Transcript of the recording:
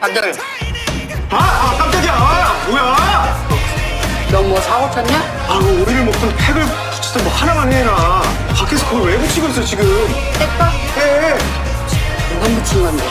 안돼. 아, 아 깜짝이야. 아, 뭐야? 너 뭐 사고 쳤냐? 아, 그 오리를 먹던 팩을 붙였던 뭐 하나만 해라. 밖에서 그걸 왜 붙이고 있어 지금? 팩봐? 해. 누가 묻힌 건데?